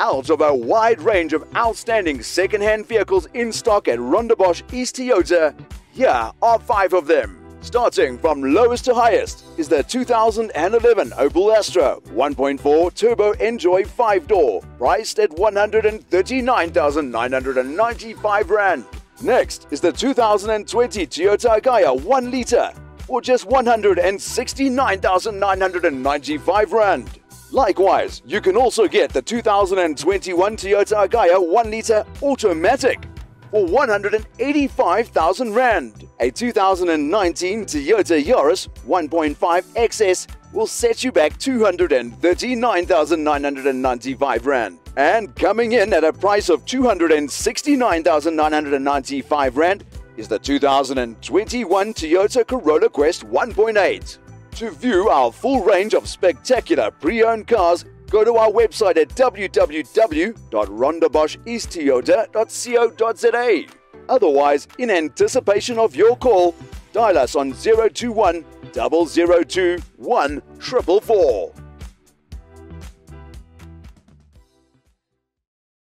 Out of a wide range of outstanding second-hand vehicles in stock at Rondebosch East Toyota, here are five of them. Starting from lowest to highest is the 2011 Opel Astra 1.4 Turbo Enjoy 5-door, priced at 139,995 Rand. Next is the 2020 Toyota Agya 1 litre, for just 169,995 Rand. Likewise, you can also get the 2021 Toyota Agya 1 litre automatic for 185,000 Rand. A 2019 Toyota Yaris 1.5 XS will set you back 239,995 Rand. And coming in at a price of 269,995 Rand is the 2021 Toyota Corolla Quest 1.8. To view our full range of spectacular pre-owned cars, go to our website at www.rondeboscheasttoyota.co.za. Otherwise, in anticipation of your call, dial us on 021 002 1444.